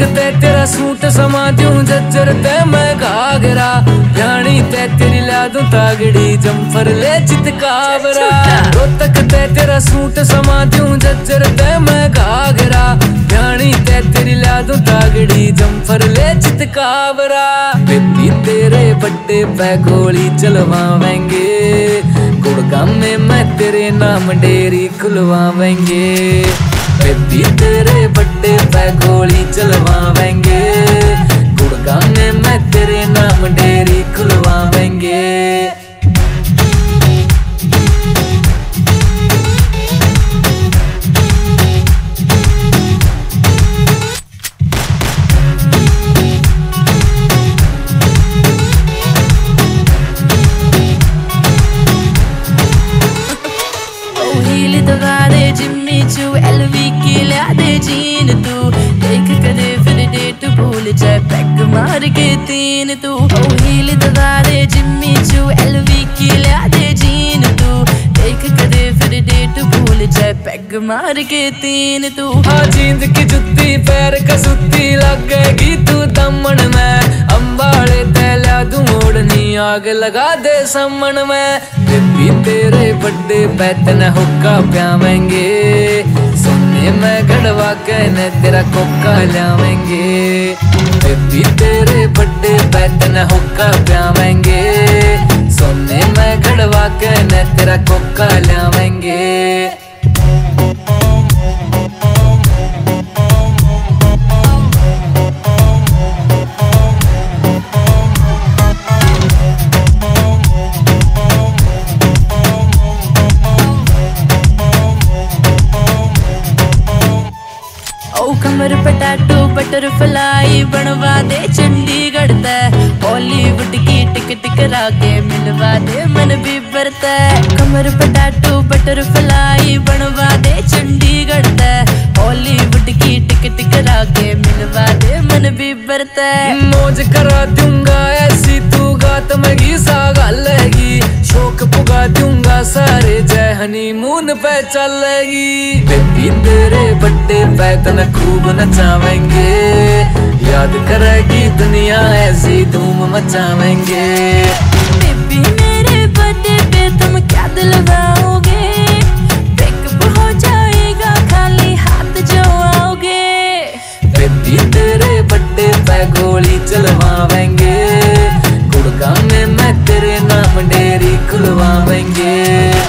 तेरा सूट समा दूँ जज्जर ते मैं घाघरा जानी ते तेरी ला दूँ तागड़ी जम्फर ले चितकावरा रोतक ते तेरा सूट समा दूँ जज्जर ते मैं घाघरा जानी ते तेरी ला दूँ तागड़ी जम्फर ले चितकावरा बेबी तेरे बड्डे पे गोली चलवावेंगे गुड़गाम में मैं तेरे नाम डेरी खुलवावेंगे बेबी तेरे बड्डे पे गोली चलवावेंगे गुड़गाम में तेरे नाम डेरी खुलवावेंगे ਹੀਲ के लिया दे जीन तू। देख कदे फिर डेट भूल जाए। पैक मार के तीन तू। ओ हील दगा जिम्मी चू। एलवी की लिया दे जीन तू। देख कदे फिर डेट भूल जाए। पैक मार के तीन तू। आ जींद की जुत्ती, पैर का सुत्ती लग तू दमन में। अंबाड़े तैला तू ओढ़नी, आग लगा दे समन में। तेरे बड़े पैतन हुक्का प्यावेंगे। सोने में गड़वा के न तेरा कोका लावेंगे। बेबी, तेरे बड़े पैतन होका प्यावेंगे। सोने में गड़वा के तेरा कोका लावेंगे। हमर पटाटो बटरफ्लाई बनवा दे, चंडीगढ़ ते बॉलीवुड की टिकट करा के मिलवा दे, मन भी बरता कमर पटाटो बटरफ्लाई बनवा दे, चंडीगढ़ ते बॉलीवुड की टिकट करा के मिलवा दे, मन भी बरता मौज करा दूँ सारे जय हनीमून पे चलेगी। बेबी तेरे बड्डे पे तन खूब नचावेंगे। याद करेगी दुनिया ऐसी धूम मचावेंगे। मैं तेरे नाम डेरी खुलवावेंगे